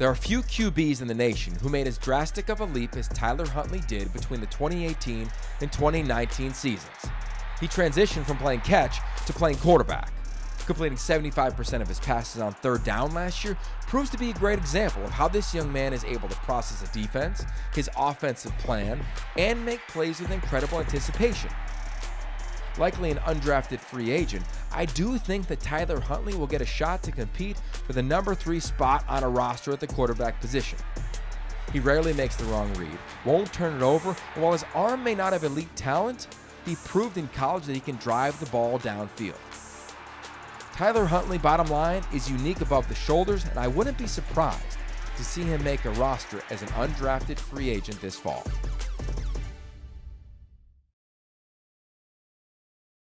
There are few QBs in the nation who made as drastic of a leap as Tyler Huntley did between the 2018 and 2019 seasons. He transitioned from playing catch to playing quarterback. Completing 75% of his passes on third down last year proves to be a great example of how this young man is able to process a defense, his offensive plan, and make plays with incredible anticipation. Likely an undrafted free agent, I do think that Tyler Huntley will get a shot to compete for the number three spot on a roster at the quarterback position. He rarely makes the wrong read, won't turn it over, and while his arm may not have elite talent, he proved in college that he can drive the ball downfield. Tyler Huntley, bottom line, is unique above the shoulders, and I wouldn't be surprised to see him make a roster as an undrafted free agent this fall.